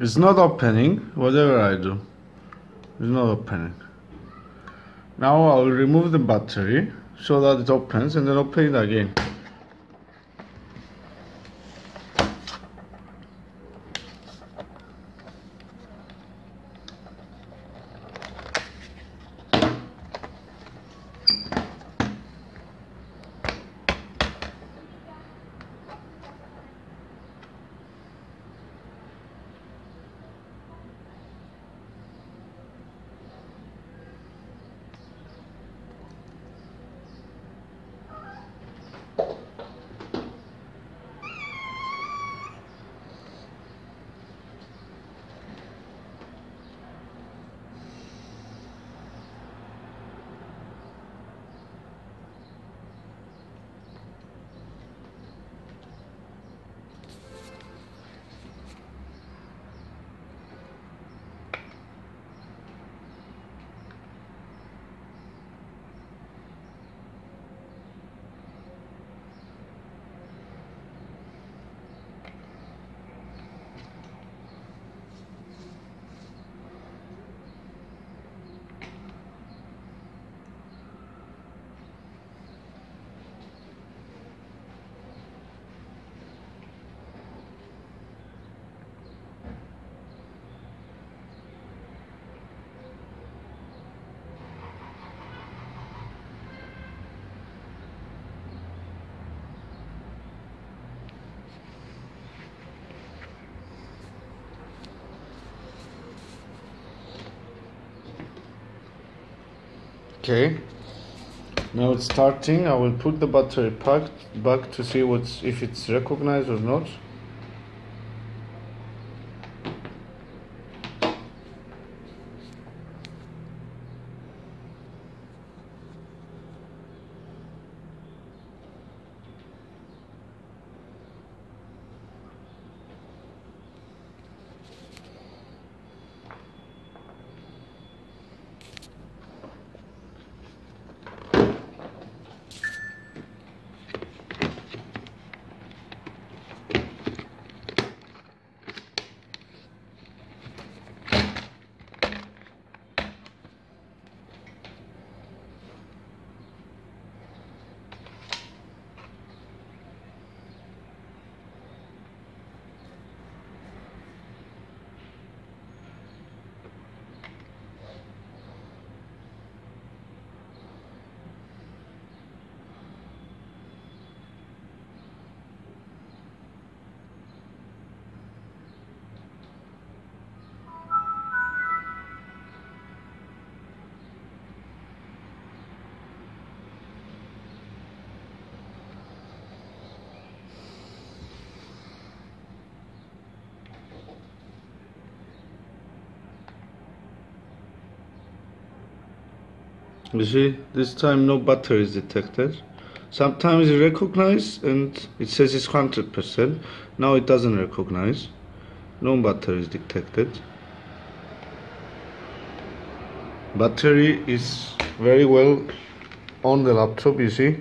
It's not opening, whatever I do. It's not opening. Now I'll remove the battery so that it opens and then open it again. Okay. Now it's starting. I will put the battery pack back to see what's if it's recognized or not. You see, this time no battery is detected. Sometimes it recognizes and it says it's 100%. Now it doesn't recognize. No battery is detected. Battery is very well on the laptop, you see.